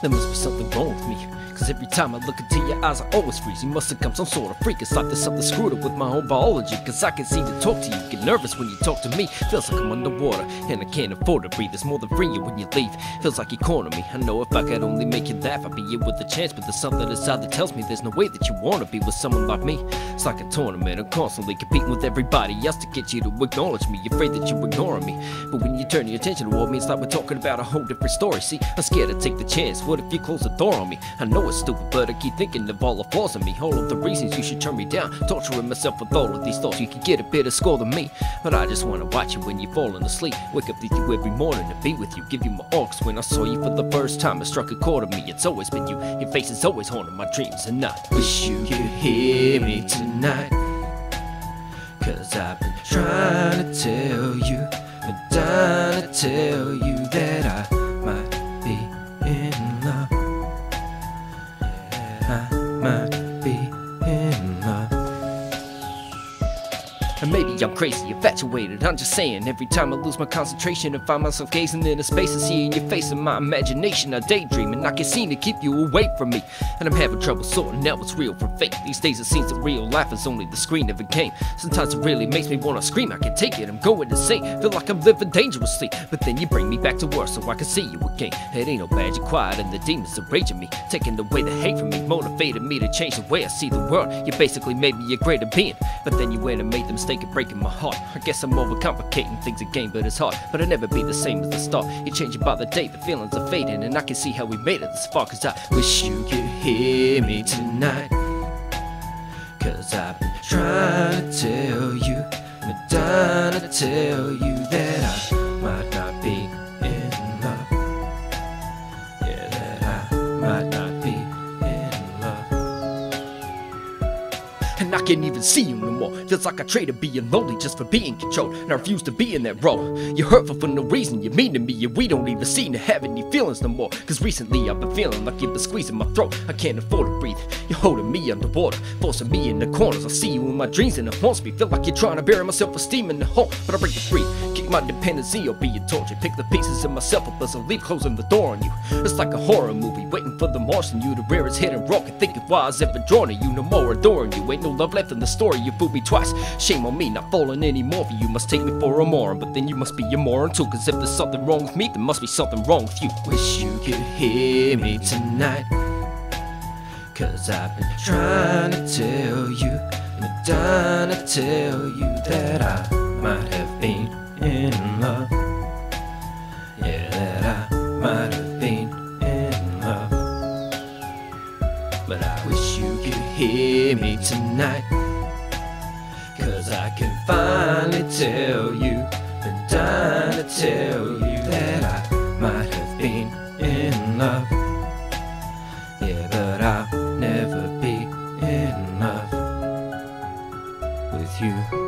There must be something wrong with me. Cause every time I look into your eyes, I always freeze. You must have come some sort of freak. It's like there's something screwed up with my own biology. Cause I can seem to talk to you, get nervous when you talk to me. Feels like I'm underwater, and I can't afford to breathe. There's more than free you when you leave. Feels like you corner me. I know if I could only make you laugh, I'd be here with a chance. But there's something inside that tells me there's no way that you wanna be with someone like me. It's like a tournament, I'm constantly competing with everybody else to get you to acknowledge me. You're afraid that you're ignoring me. But when you turn your attention toward me, it's like we're talking about a whole different story. See, I'm scared to take the chance. What if you close the door on me? I know it's stupid, but I keep thinking of all the flaws in me. All of the reasons you should turn me down. Torturing myself with all of these thoughts. You could get a better score than me. But I just wanna watch you when you're falling asleep. Wake up with you every morning to be with you. Give you my all. when I saw you for the first time, it struck a chord in me. It's always been you. Your face is always haunting my dreams. And I wish you could hear me tonight. Cause I've been trying to tell you, been dying to tell you that And maybe I'm crazy, infatuated. I'm just saying, every time I lose my concentration and find myself gazing in into space and seeing your face in my imagination, I daydream and I can seem to keep you away from me. And I'm having trouble sorting out what's real from fake. These days it seems that real life is only the screen of a game. Sometimes it really makes me wanna scream, I can take it, I'm going insane. Feel like I'm living dangerously. But then you bring me back to work so I can see you again. It ain't no bad, you're quiet and the demons are raging me. Taking away the hate from me, motivated me to change the way I see the world. You basically made me a greater being. But then you went and made the mistake of breaking my heart. I guess I'm overcomplicating things again, but it's hard. But I'll never be the same as the start. You're changing by the day, the feelings are fading, and I can see how we made it this far. Cause I wish you could hear me tonight. Cause I've been trying to tell you, been dying to tell you that I might not be in love. Yeah, that I might not be in love. And I can't even see you. Feels like I traded being lonely just for being controlled. And I refuse to be in that role. You're hurtful for no reason, you're mean to me, and we don't even seem to have any feelings no more. Cause recently I've been feeling like you've been squeezing my throat. I can't afford to breathe. You're holding me underwater, forcing me in the corners. I see you in my dreams and it haunts me. Feel like you're trying to bury my self esteem in the hole. But I break it free. Kick my dependency or be a torture. Pick the pieces of myself up as I leave, closing the door on you. It's like a horror movie, waiting for the Martian you to rear his head and rock and thinking why I was ever drawn to you. No more adoring you. Ain't no love left in the story. You fooled me twice. Shame on me, not falling anymore for you. Must take me for a moron, but then you must be a moron too. Cause if there's something wrong with me, there must be something wrong with you. Wish you could hear me tonight. Cause I've been trying to tell you, been dying to tell you that I might have been in love. Yeah, that I might have been in love. But I wish you could hear me tonight. Cause I can finally tell you, been dying to tell you that I might have been in love. Yeah, but I'll never be in love with you.